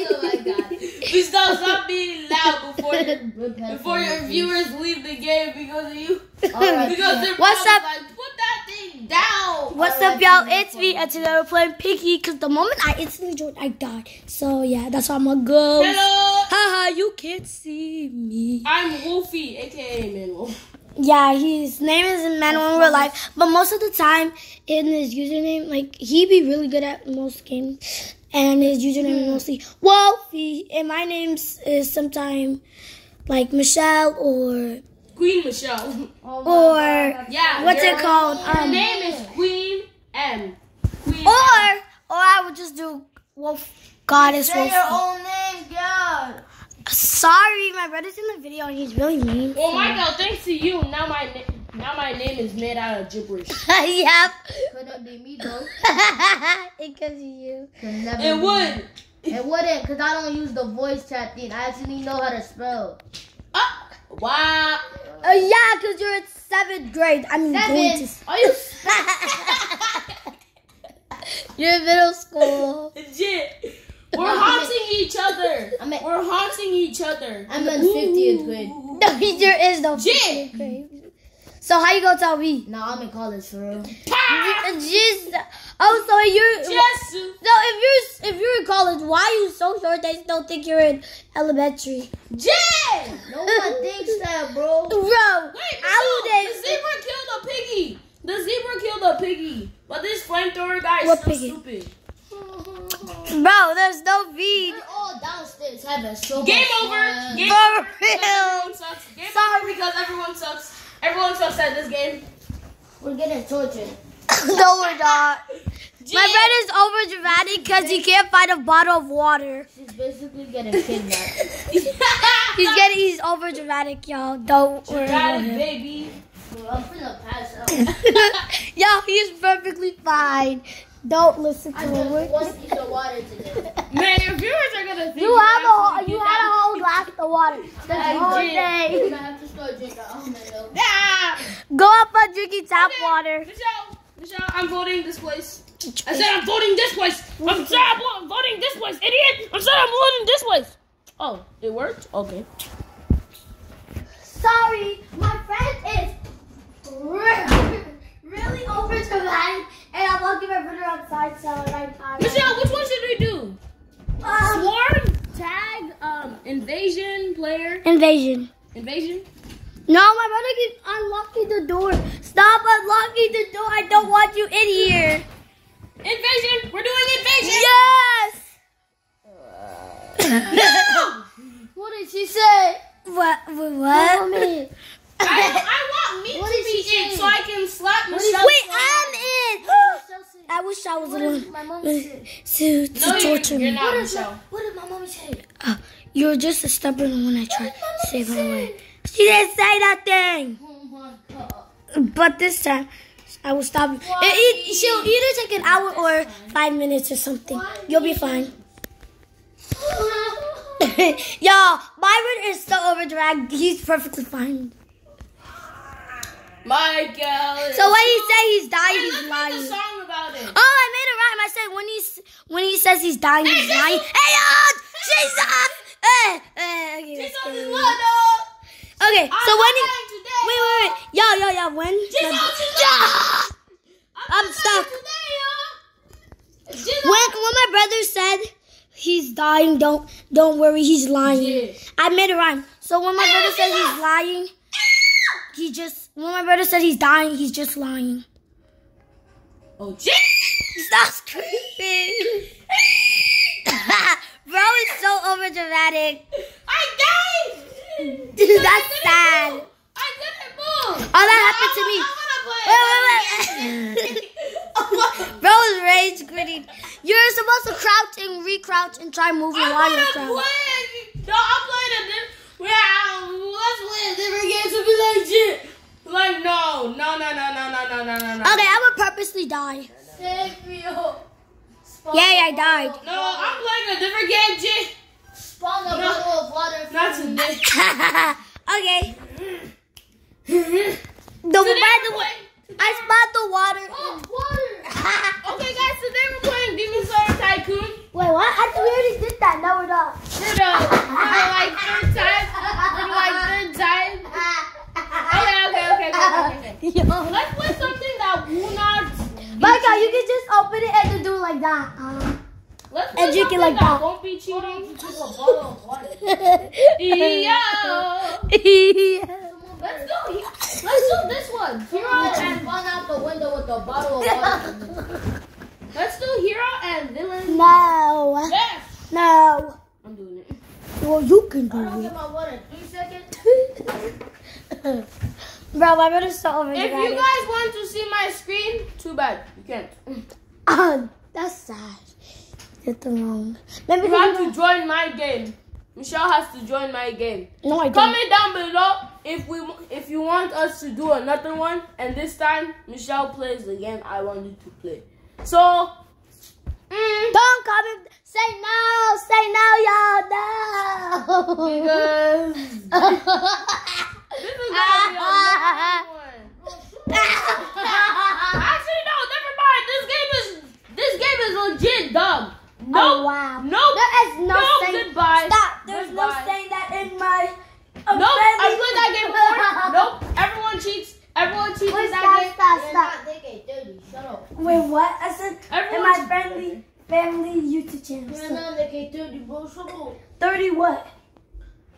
Oh my god. Please stop, stop being loud before your, before your viewers leave the game because of you. Alright. Because they're What's up? Like, Put that thing down. What's Alright, up, y'all? It's me, and today we're playing Piggy. Because the moment I instantly joined, I died. So yeah, that's why I'm gonna go. Hello. Haha, you can't see me. I'm Wolfie, aka Manuel. Yeah, his name is Manuel in real life, but most of the time in his username, like he be really good at most games, and his username is mostly Wolfie, and my name is sometimes like Michelle or Queen Michelle. Oh or God. Yeah. what's it called? Her Um, name is Queen M. Queen or or I would just do Wolf Goddess Say Wolfie. your own name, girl. Sorry, my brother's in the video and he's really mean. Well, Michael, thanks to you, now my now my name is made out of gibberish. yep. Couldn't be me though. because of you. Could never It be would. me. It wouldn't, cause I don't use the voice chat thing. I actually know how to spell. Ah, wow. Uh, yeah, because you're in seventh grade. I mean, going Seven. to. Are you You're in middle school. legit? We're haunting each other. I'm in- We're haunting each other. I'm in 50th grade. No, there is no Jit. fifth grade. So how you gonna tell me? No, I'm in college for real. Pa! Just oh, so you're Just so if you're if you're in college, why are you so short? They still think you're in elementary, Jay! No one thinks that, bro. bro. Wait, I so the zebra killed a piggy. The zebra killed a piggy. But this flamethrower guy is What still piggy? stupid. Bro, there's no feed. We're all downstairs having so Game much over. fun. Game For over. real. Everyone sucks. Game Sorry. over because everyone sucks. Everyone sucks at this game. We're getting tortured. no, we're not. Jay. My is over dramatic because he can't find a bottle of water. She's basically getting kidnapped. He's getting he's over dramatic, y'all. Don't worry Got about him. baby. Bro, I'm finna pass out. Yo, he's perfectly fine. Don't listen to I him. Just We're- one piece of water today. Man, your viewers are gonna think You have a whole, you did had a that. whole glass of water. The whole did. I'm day. gonna have to start drinking almond milk. Ah! Go up on drinking tap Okay, water. Michelle, Michelle, I'm voting this place. I said I'm voting this place. I'm said I'm voting this place, idiot. I said I'm voting this place. Oh, it worked. Okay. Sorry, my friend is really, really over dramatic, and I'm walking my brother outside, so like I'm. Michelle, which one should we do? Um, Swarm, tag, um, invasion, player, invasion. invasion. No, my brother keeps unlocking the door. Stop unlocking the door. I don't want you in here. Invasion. We're doing invasion. Yes. no! What did she say? What? What? I, I want me What to be in so I can slap she- Wait, I'm in. I wish I was What the did one my mom say? to, to No, you're, torture you're me. not What did, my, Michelle. what did my mommy say? Uh, you're just a stubborn one. I tried to save her mom away. She didn't say nothing. Oh my god. But this time, I will stop you. It, it, she'll either take an hour or five minutes or something. You'll be fine. Y'all, Byron is so overdragged. He's perfectly fine. Michael. So when he say he's dying, Hey, he's let's make a lying. song about it. Oh, I made it rhyme. I said when he's when he says he's dying, he's Jesus! lying. Hey, y'all, Jesus! Eh, eh, okay, Jesus is. Lord. Okay, so I'm when he today. wait, wait, wait, yo, yo, yo, when Jesus Yeah! I'm dying stuck. Today. When when my brother said he's dying, don't don't worry, he's lying. Yeah. I made a rhyme. So when my brother says he's lying, he just when my brother said he's dying, he's just lying. Oh, Jesus. Stop screaming. Bro is so over dramatic. I died. That's sad. I didn't move. All that happened to me. Wait, wait, wait. Bro is rage quitting. You're supposed to crouch and recrouch and try moving I'm while you're gonna crouching. play. No, I'm playing a different. Well, let's play a different game to be like shit. Like no, no, no, no, no, no, no, no, no, no. Okay, I would purposely die. Save me up. Spawn Yeah, I a died. No. I'm playing a different game, G. Spawn a No. bottle of water. for Not me. today. okay. The Today by the way, I spot the water. Oh, water. Okay, guys, today we're playing Demon Slayer Tycoon. Wait, What? I thought we already did that. No, we're not. For the, for the like third time. For the like third time. Okay, okay, okay, okay, okay, okay. Yo. Let's play something that will not. be Micah, you cheating. can just open it and then do it like that. Um, Let's and drink it like that. Won't be cheating. Just a bottle of water. Yo. yeah. Let's do. Let's do this one. Hero and run out the window with a bottle of water. Let's do hero and villain. No. Yes. No. I'm doing it. Well, you can I don't do get my water in three seconds. it. Bro, my brother's so over If you guys want to see my screen, too bad. You can't. Um, that's sad. Did the wrong. Maybe You have to join my game. Michelle has to join my game. No, I don't. Comment down below if we if you want us to do another one, and this time Michelle plays the game I wanted to play. So, mm, Don't comment. Say no. Say no, y'all. No. because this is be a one. Actually, no, never mind. This game is this game is legit dumb. No, Oh, wow. no, There is no, no, saying. goodbye. Stop. There's no saying that in my. Nope, I played that game before. Nope, everyone cheats. Everyone cheats Wait, that stop, game. stop, You're stop. not thinking dirty. Shut up. Wait, what? I said in Everyone my cheats. friendly family YouTube channel. You're So, not thinking dirty, bro. Shut up. 30 what?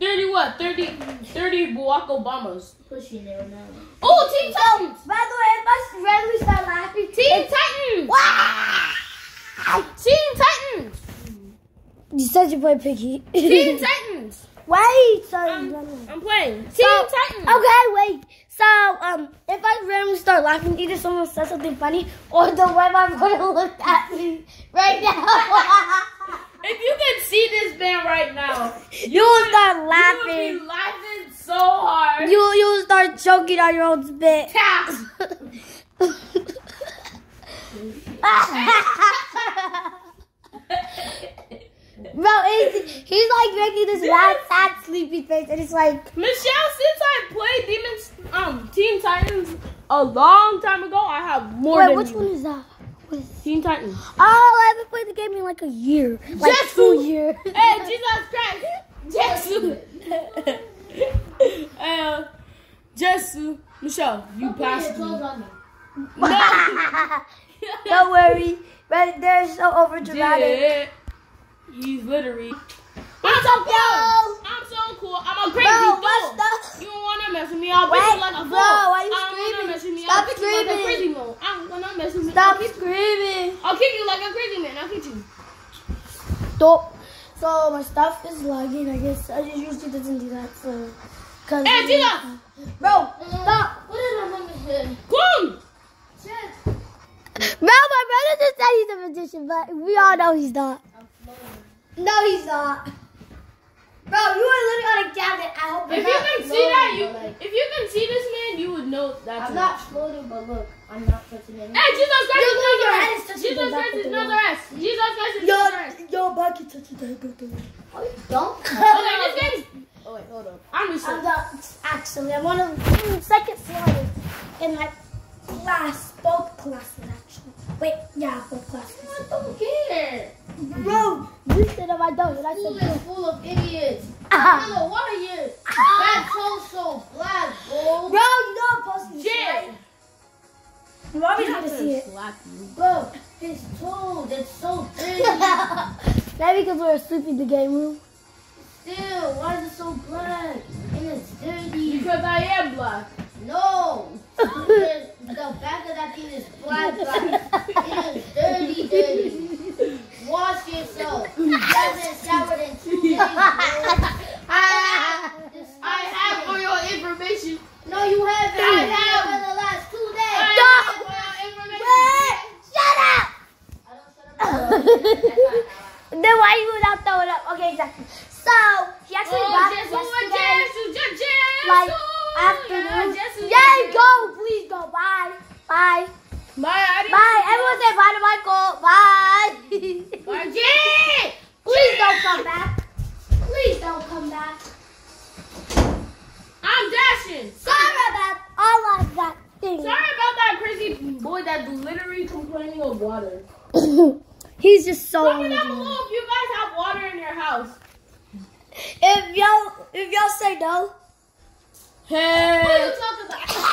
30 what? 30, 30 Barack Obamas. Pushing there now. Oh, Teen Titans! By the way, if my friendly start laughing, Teen it's- Titans! Wow! Teen Titans! You said you play Piggy. Teen Titans! Wait, sorry. I'm. I'm playing. So- Teen Titans! Okay, wait. So, um, if I randomly start laughing, either someone says something funny or the way gonna look at me right now. If you can see this man right now, you will start you would laughing. be laughing so hard. You you will start choking on your own spit. Bro, he's, he's like making this mad, sad, sleepy face, and it's like, Michelle, since I played Demons, um, Teen Titans a long time ago, I have more wait, than which you. one is that? What is- Teen Titans. Oh, I haven't played the game in like a year, like Just two who- years. Hey, Jesus Christ! Jesu! uh, Jesu. Michelle, you Put your passed me. on me. No! Don't worry, but they're so over dramatic. Yeah. He's literally. I'm so cool! I'm so cool. I'm a crazy Bro, dude. what's the? You wanna mess with me? I'll Wait, beat you like a fool. bro, why you I'm gonna screaming? mess with me. Stop I'll beat you like a screaming. crazy man. I'm gonna mess with me. Stop I'll kick, screaming. I'll kick you like a crazy man. I'll kick you. Stop. So my stuff is lagging. I guess I just usually doesn't do that. So, cause Hey, Jesus! bro, stop. Put it on my head. Come! Shit. Bro, my brother just said he's a magician, but we all know he's not. I'm floating. No, he's not. Bro, you are literally on a cabinet. I hope If you're you not. can see that, you like- if you can see this man, you would know that's I'm him. not floating, but look, I'm not touching anything. Hey, Jesus Christ Your- is your Nazareth! head is touching Jesus the back Christ of is the wall. Nazareth! Jesus Christ is Yo, Nazareth! yo, back you touching that. Go, go. Oh, you don't? Okay, this game's. Oh, wait, hold up. I'm I'm reset. the, actually, I'm one of mm, second floor in my class, both classes actually. Wait, yeah, both classes. I don't care. Bro, you said if I don't, and I School said is full of idiots. Ah. Hello, what are you? That toast so black, bro. Bro, you know I'm posting this, Jay. right? You want to see it? Slap you. Bro, his toes, it's so dirty. Maybe because we were asleep in the game room. Still, why is it so black? And it's dirty. Because I am black. No. The, the back of that thing is black, black. It is dirty, dirty. Wash yourself. You haven't showered in two days. This- I have for your information. No, you haven't. I have. in the last two days. I have for your information. Shut up! I don't shut up. then why you without throwing up? Okay, exactly. So, he actually Oh, got Jesus, oh, yesterday, like, Jesus, afternoon. Jesus, Yay, Jesus. go, please go, bye. Bye. Bye, Bye. Everyone say bye to Michael. Bye. Bye, Jay. Please don't come back. Please don't come back. I'm dashing. Sorry about all of that thing. Sorry about that crazy boy that's literally complaining of water. He's just so Comment down below if you guys have water in your house. If y'all if y'all say no, Hey. What are you talking about?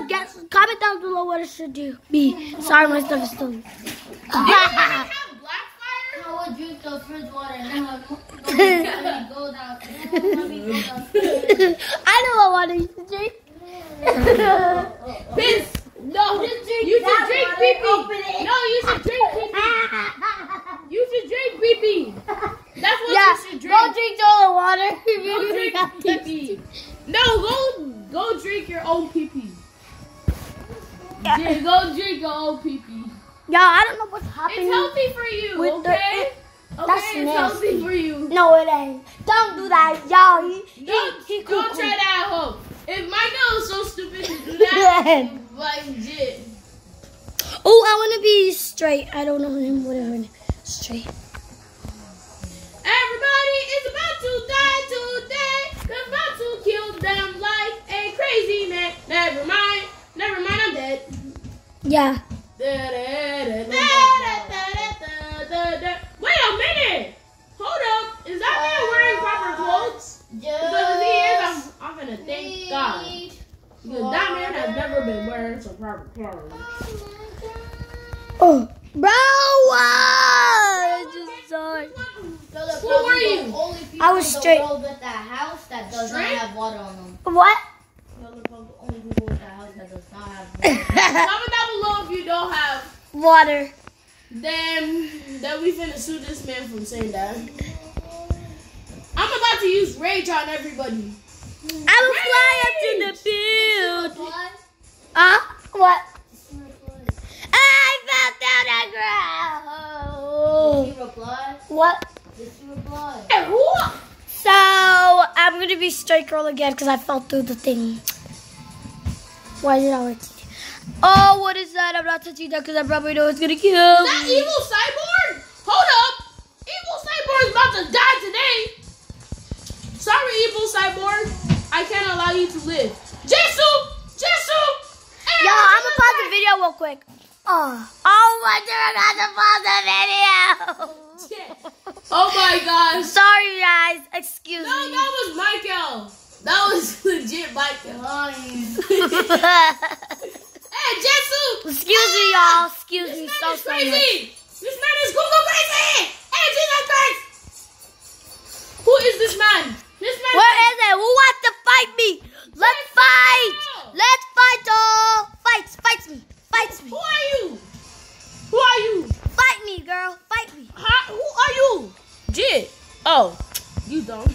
Y'all, guess, comment down below what it should do. Be sorry, my stuff is still. have black fire? I would drink the fridge water and then I'll go down. Go down. Let me go down. I know what water you should drink. Piss. No, drink you should drink pee pee. No, you should drink pee pee. You should drink pee pee. That's what yeah, you should drink. go drink all the water. Go drink pee pee. No, go go drink your own pee pee. Yeah, go drink your own pee pee. Y'all, I don't know what's happening. It's healthy for you, With the- okay? That's okay, it's healthy nasty. for you. No, it ain't. Don't do that, y'all. He, he, Don't, he don't cuckoo. try that at home. If Michael is so stupid to do that, like legit. Oh, I want to be straight. I don't know him. Whatever. Straight. Everybody is about to die today. They're about to kill them like a crazy man. Never mind, never mind, I'm dead. Yeah. Wait a minute! Hold up, is that man wearing proper clothes? Because if he is, I'm, I'm gonna thank God. Because that man has never been wearing some proper clothes. Oh, bro. I just saw it. Who were you? The only people I was straight. world with that house that does Straight? not have water on them. What? Those are probably the only people with that house that does not have water. Comment down below if you don't have. Water. Then, then we finna sue this man from saying that. I'm about to use rage on everybody. I will fly up to the field. Fly? Huh? What? I fell down the Did ground. reply? What? Did reply? Eh, so I'm gonna be straight girl again because I fell through the thing. Why did I always? Oh, what is that? I'm not touching that because I probably know it's gonna kill Is that me. evil cyborg? Hold up! Evil cyborg's about to die today. Sorry, evil cyborg. I can't allow you to live. Jesu! Jesu! Hey, Yo, I'm gonna pause the video real quick. Oh, oh my god, I got to pause the video. Oh my gosh. Sorry, guys. Excuse No, me. that was Michael. That was legit Michael. Hey, Jesu! Excuse me, ah! y'all. Excuse This me. man So is sorry. crazy! This man is Google crazy! Hey, Jesus Christ! Who is this man? This man Where is it? Who wants to fight me? Let's fight. Let's fight, all. Fight, fight me. Fight me. Who are you? Who are you? Fight me, girl. Fight me. Huh? Who are you? Jit. Oh, you don't.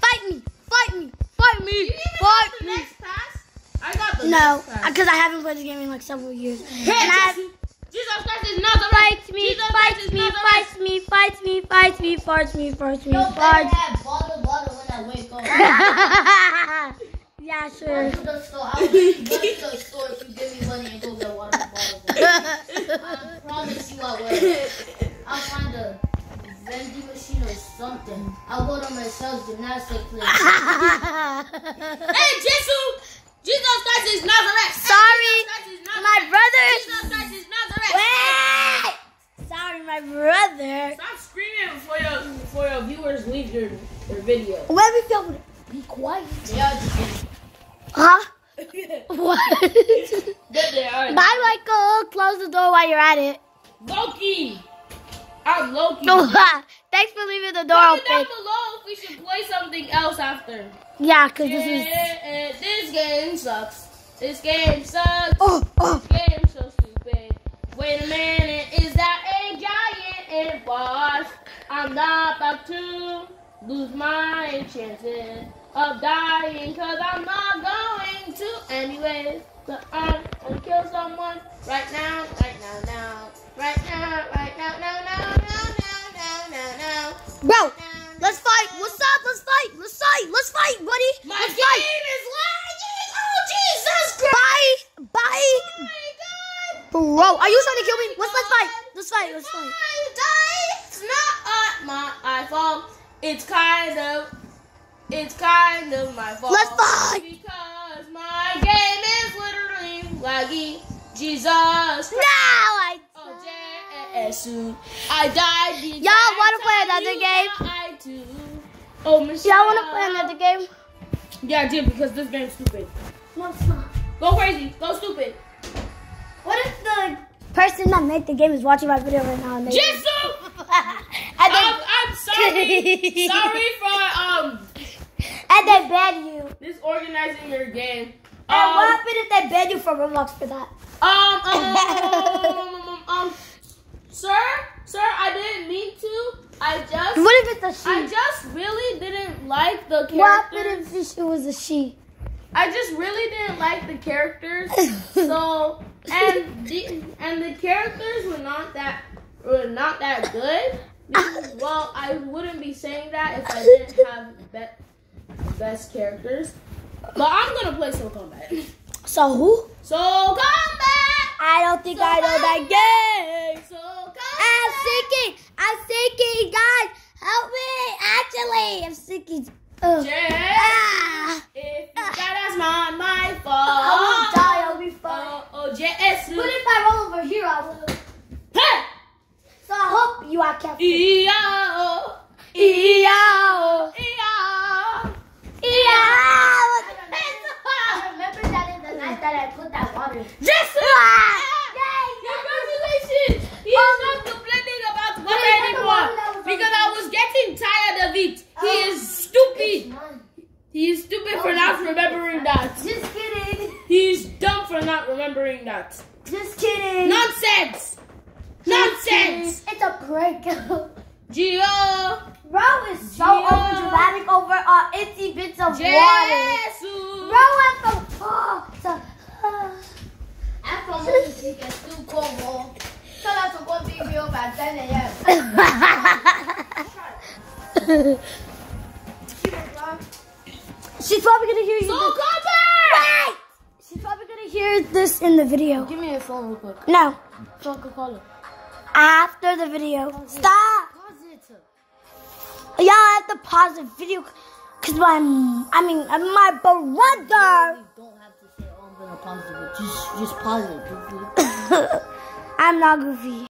Fight me. Fight me. Fight me. Fight me. next pass? I got the No, because I haven't played this game in like several years. And I Jesus, Christ is not fight me, Jesus fight me, fight me, fight me, fight me, fight me, fight me, fight. have bottle bottle when I wake yeah, Go sure. to the store. I'll money to the store if you give me money and go get water bottle. I promise you I will. I'll find a vending machine or something. I'll go to Michelle's place. Hey, Jesus! Jesus Christ is Nazareth! Sorry, Jesus Christ is Nazareth. my brother. Jesus Christ is Nazareth! Wait. Sorry, my brother. Stop screaming for your for your viewers leave your, your video. Let me feel. Be quiet. They are just kidding. Huh? What? There they are. Bye, Michael. Close the door while you're at it. Loki! I'm Loki. No, thanks for leaving the door Comment down open. below if we should play something else after. Yeah, cause this Eh, is. this game sucks. This game sucks. Oh, oh. This game so stupid. Wait a minute, is that a giant in boss? I'm not about to lose my chances of dying, cause I'm not going to anyways. But I'm gonna kill someone right now, right now, now, right now, right now, now, now, now, now, now, now, Bro, let's fight. What's up? Let's fight. Let's fight. Let's fight, buddy. My let's game fight. is lagging. Oh Jesus Christ! Bye. Bye. Oh my God! Bro, are you trying to kill me? Let's let's fight. Let's fight. Let's fight. I die. It's not uh, my fault. It's kind of, it's kind of my fault. Let's fight. Because my game is literally laggy. Jesus. Christ. Now I. Oh. I died. Y'all wanna play another game? I do. Oh, Michelle. Y'all want to play another game? Yeah, I did because this game's stupid. No, not. Go crazy. Go stupid. What if the person that made the game is watching my video right now and they Jisoo. and I'm, I'm sorry. sorry for um and they ban you? disorganizing your game. And Um, what happened if they ban you from Roblox for that? um, um, um, um, um, um, um, sir, sir, I didn't mean to. I just, What if it's a I she? I just really didn't like the What characters. happened if it was a she? I just really didn't like the characters. So and the and the characters were not that were not that good. Because, well, I wouldn't be saying that if I didn't have be- best characters. But I'm gonna play Soul Combat. So who? Soul Combat. I don't think I know that game. Soul I'm sinking. I'm sinking, guys. Help me. Actually, I'm sinking. Ugh. Jay, Ah. if you got that's not my I fault. will die. I'll be fine. Oh, oh, JS. But if I roll over here, I will. Hey! So I hope you are careful. E-O. E-O. E-O. I remember that in the night that I put that water. Jesse! Ah! Congratulations! He is not complaining about Wait, water that's the anymore one that was because on I was getting tired of it. He Oh. is stupid. He is stupid for not remembering that. Just kidding. He's dumb for not remembering that. Just kidding. Nonsense! Just kidding. Nonsense! It's a prank. Gio! Bro is so Yeah. over dramatic over uh, itsy bits of water. Jesus! Bro went from oh to After most you can still call more. So that's a good video by 10 a.m. She's probably gonna hear you. Combat! Wait! She's probably gonna hear this in the video. Give me your phone real quick. No, So I can call it. after the video. Stop. Y'all have to pause the video because my, I mean, my brother. Just, just it. I'm not goofy.